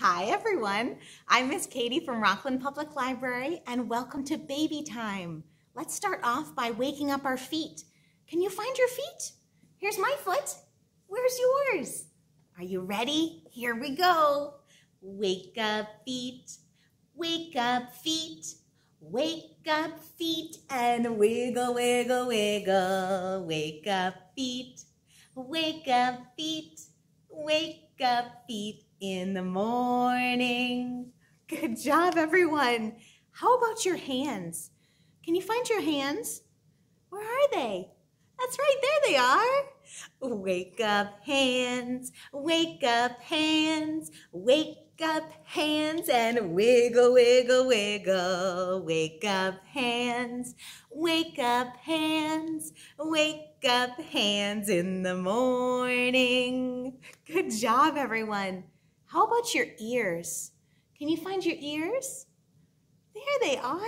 Hi everyone, I'm Miss Katie from Rockland Public Library and welcome to Baby Time. Let's start off by waking up our feet. Can you find your feet? Here's my foot. Where's yours? Are you ready? Here we go. Wake up feet, wake up feet, wake up feet and wiggle, wiggle, wiggle. Wake up feet, wake up feet, wake up feet in the morning. Good job, everyone. How about your hands? Can you find your hands? Where are they? That's right, there they are. Wake up hands, wake up hands, wake up hands and wiggle, wiggle, wiggle. Wake up hands, wake up hands, wake up hands in the morning. Good job, everyone. How about your ears? Can you find your ears? There they are.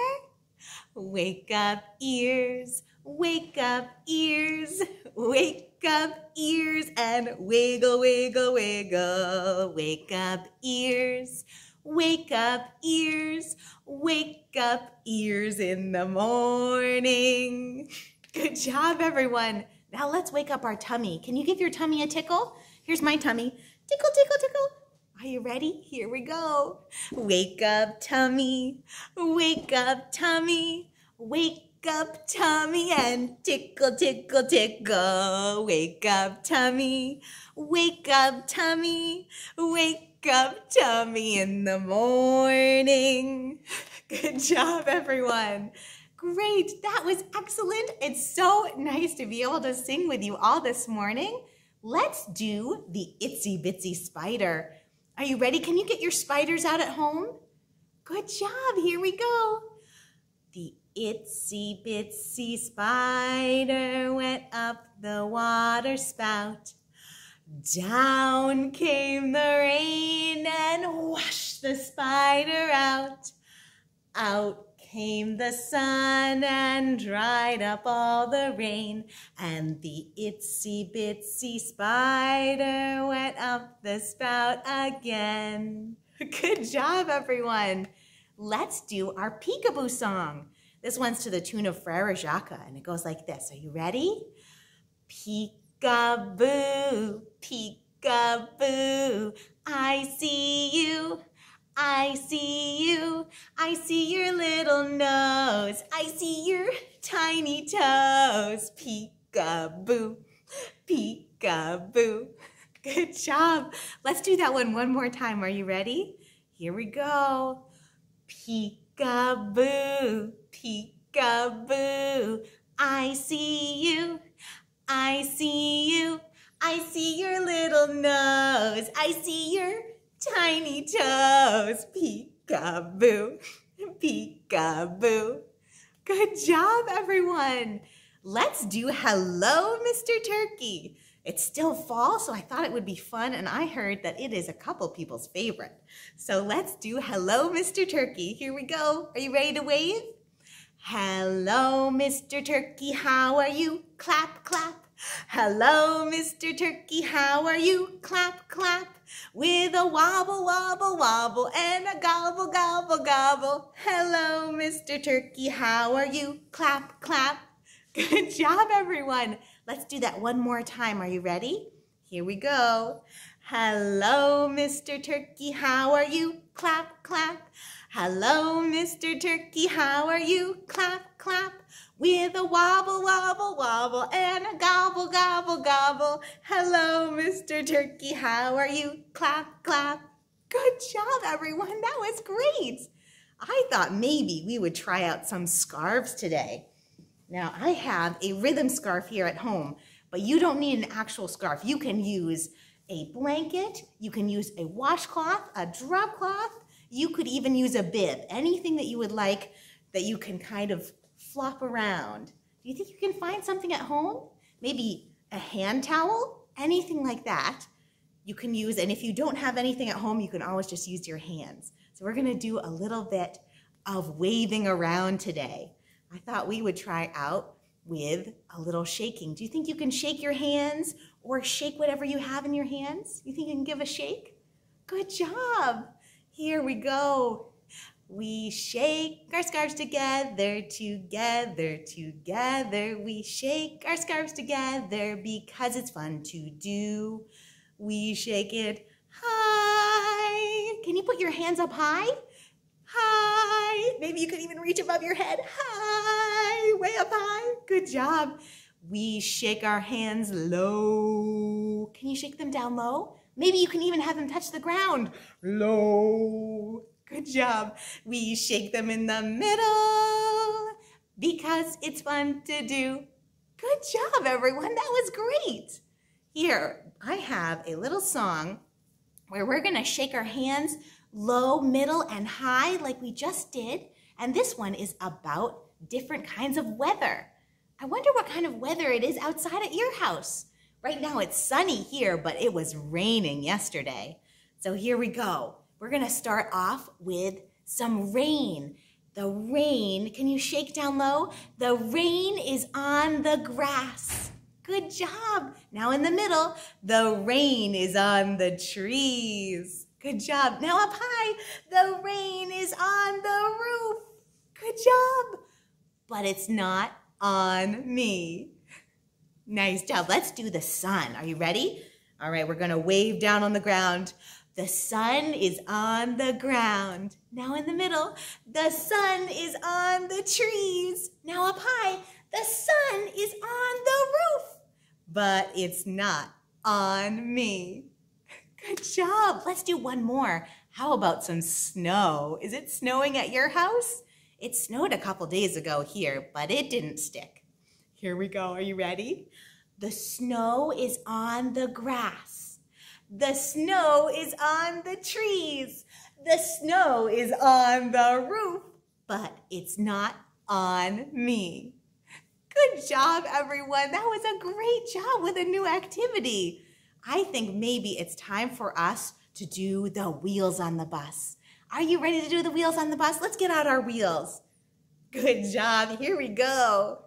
Wake up ears, wake up ears, wake up ears and wiggle, wiggle, wiggle. Wake up ears, wake up ears, wake up ears in the morning. Good job, everyone. Now let's wake up our tummy. Can you give your tummy a tickle? Here's my tummy. Tickle, tickle, tickle. Are you ready? Here we go. Wake up, tummy. Wake up, tummy. Wake up, tummy, and tickle, tickle, tickle. Wake up, tummy. Wake up, tummy. Wake up, tummy in the morning. Good job, everyone. Great. That was excellent. It's so nice to be able to sing with you all this morning. Let's do the itsy bitsy spider. Are you ready? Can you get your spiders out at home? Good job. Here we go. The itsy bitsy spider went up the water spout. Down came the rain and washed the spider out. Out came the sun and dried up all the rain, and the itsy bitsy spider went up the spout again. Good job, everyone. Let's do our peekaboo song. This one's to the tune of Frere Jacques, and it goes like this. Are you ready? Peekaboo, peekaboo, I see you. I see you, I see your little nose, I see your tiny toes. Peekaboo, peekaboo. Good job. Let's do that one one more time. Are you ready? Here we go. Peekaboo, peekaboo. I see you, I see you, I see your little nose, I see your tiny toes. Peekaboo, peekaboo. Good job, everyone. Let's do hello, Mr. Turkey. It's still fall, so I thought it would be fun, and I heard that it is a couple people's favorite. So let's do hello, Mr. Turkey. Here we go. Are you ready to wave? Hello, Mr. Turkey, how are you? Clap, clap. Hello, Mr. Turkey, how are you? Clap, clap. With a wobble, wobble, wobble, and a gobble, gobble, gobble. Hello, Mr. Turkey, how are you? Clap, clap. Good job, everyone. Let's do that one more time. Are you ready? Here we go. Hello, Mr. Turkey, how are you? Clap, clap. Hello, Mr. Turkey, how are you? Clap, clap. With a wobble, wobble, wobble, and a gobble, gobble, gobble. Hello, Mr. Turkey, how are you? Clap, clap. Good job, everyone. That was great. I thought maybe we would try out some scarves today. Now, I have a rhythm scarf here at home, but you don't need an actual scarf. You can use a blanket, you can use a washcloth, a drop cloth, you could even use a bib, anything that you would like that you can kind of flop around. Do you think you can find something at home? Maybe a hand towel, anything like that you can use. And if you don't have anything at home, you can always just use your hands. So we're gonna do a little bit of waving around today. I thought we would try out with a little shaking. Do you think you can shake your hands or shake whatever you have in your hands? You think you can give a shake? Good job. Here we go. We shake our scarves together, together, together. We shake our scarves together because it's fun to do. We shake it high. Can you put your hands up high? High. Maybe you could even reach above your head. High. Way up high. Good job. We shake our hands low. Can you shake them down low? Maybe you can even have them touch the ground. Low. Good job. We shake them in the middle because it's fun to do. Good job, everyone. That was great. Here, I have a little song where we're going to shake our hands low, middle, and high like we just did. And this one is about different kinds of weather. I wonder what kind of weather it is outside at your house. Right now it's sunny here, but it was raining yesterday. So here we go. We're gonna start off with some rain. The rain, can you shake down low? The rain is on the grass. Good job. Now in the middle, the rain is on the trees. Good job. Now up high, the rain is on the roof. Good job. But it's not on me. Nice job. Let's do the sun. Are you ready? All right, we're going to wave down on the ground. The sun is on the ground. Now in the middle, the sun is on the trees. Now up high, the sun is on the roof. But it's not on me. Good job. Let's do one more. How about some snow? Is it snowing at your house? It snowed a couple days ago here, but it didn't stick. Here we go. Are you ready? The snow is on the grass. The snow is on the trees. The snow is on the roof, but it's not on me. Good job, everyone. That was a great job with a new activity. I think maybe it's time for us to do the wheels on the bus. Are you ready to do the wheels on the bus? Let's get out our wheels. Good job. Here we go.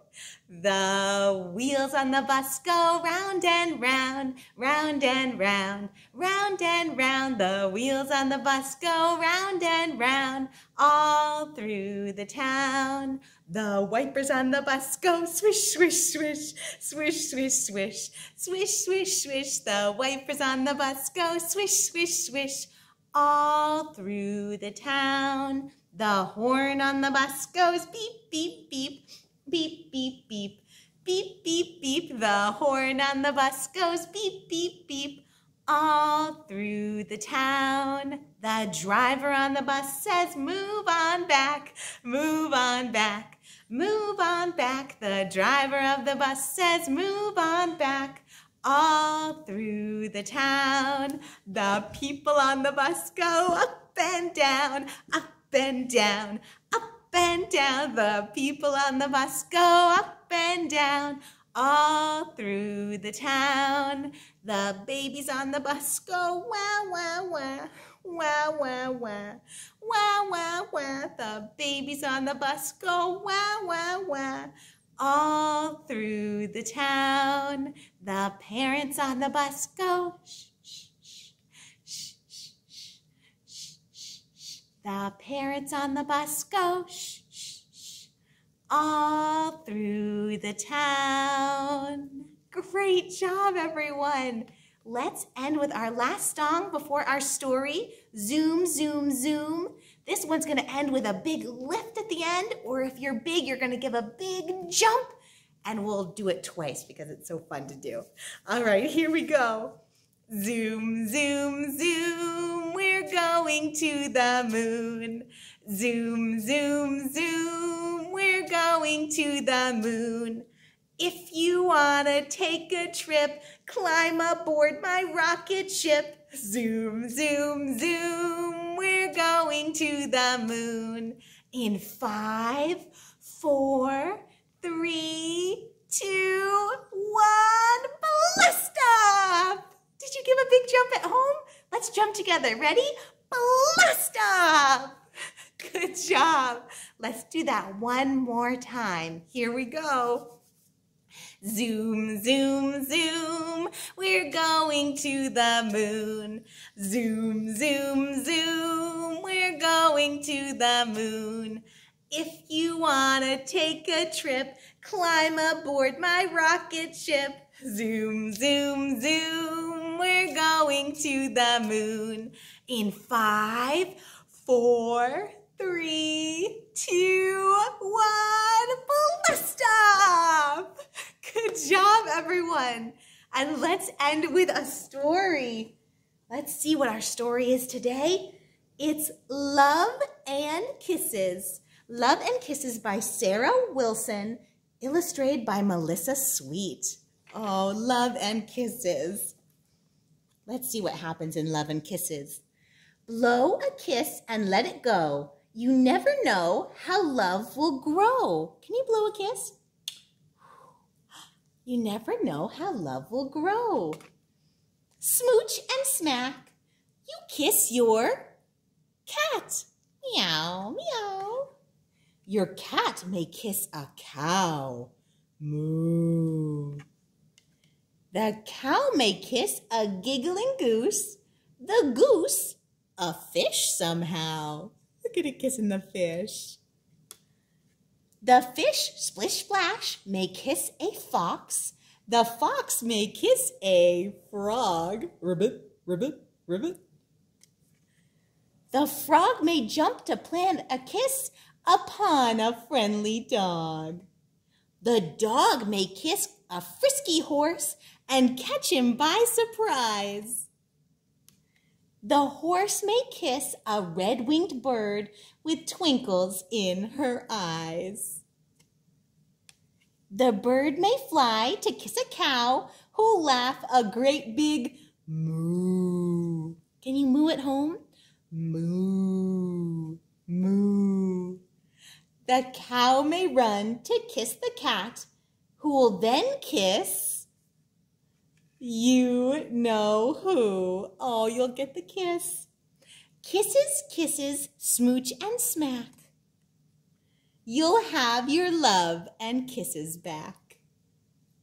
The wheels on the bus go round and round, round and round, round and round. The wheels on the bus go round and round, all through the town. The wipers on the bus go swish, swish, swish, swish, swish, swish, swish, swish, swish. The wipers on the bus go swish, swish, swish, all through the town. The horn on the bus goes beep, beep, beep beep, beep, beep. Beep, beep, beep, the horn on the bus goes beep, beep, beep. All through the town, the driver on the bus says, move on back, move on back, move on back. The driver of the bus says, move on back. All through the town, the people on the bus go up and down, up and down, up and down. The people on the bus go up and down all through the town. The babies on the bus go wah, wah, wah, wah, wah, wah, wah, wah, wah. The babies on the bus go wah, wah, wah, all through the town. The parents on the bus go shh, shh, shh, shh, shh, shh, shh, shh. The parents on the bus go shh, shh, shh, all through the town. Great job, everyone. Let's end with our last song before our story. Zoom, zoom, zoom. This one's gonna end with a big lift at the end, or if you're big, you're gonna give a big jump, and we'll do it twice because it's so fun to do. All right, here we go. Zoom, zoom, zoom, we're going to the moon. Zoom, zoom, zoom, we're going to the moon. If you wanna take a trip, climb aboard my rocket ship. Zoom, zoom, zoom, we're going to the moon. In five, four, three, two, one, blast off! Did you give a big jump at home? Let's jump together. Ready? Blast off! Good job. Let's do that one more time. Here we go. Zoom, zoom, zoom, we're going to the moon. Zoom, zoom, zoom, we're going to the moon. If you wanna take a trip, climb aboard my rocket ship. Zoom, zoom, zoom, we're going to the moon. In five, four, three, two, one, blast off! Good job, everyone. And let's end with a story. Let's see what our story is today. It's Love and Kisses. Love and Kisses by Sarah Wilson, illustrated by Melissa Sweet. Oh, Love and Kisses. Let's see what happens in Love and Kisses. Blow a kiss and let it go. You never know how love will grow. Can you blow a kiss? You never know how love will grow. Smooch and smack. You kiss your cat. Meow, meow. Your cat may kiss a cow. Moo. The cow may kiss a giggling goose. The goose, a fish somehow. Look at it kissing the fish. The fish, splish splash, may kiss a fox. The fox may kiss a frog. Ribbit, ribbit, ribbit. The frog may jump to plant a kiss upon a friendly dog. The dog may kiss a frisky horse and catch him by surprise. The horse may kiss a red-winged bird with twinkles in her eyes. The bird may fly to kiss a cow who'll laugh a great big moo. Can you moo at home? Moo, moo. The cow may run to kiss the cat who will then kiss you know who. Oh, you'll get the kiss. Kisses, kisses, smooch and smack. You'll have your love and kisses back.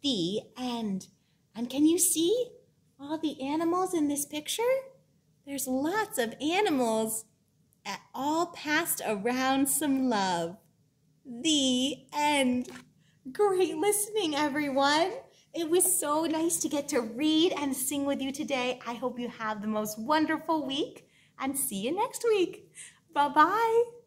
The end. And can you see all the animals in this picture? There's lots of animals all passed around some love. The end. Great listening, everyone. It was so nice to get to read and sing with you today. I hope you have the most wonderful week and see you next week. Bye-bye.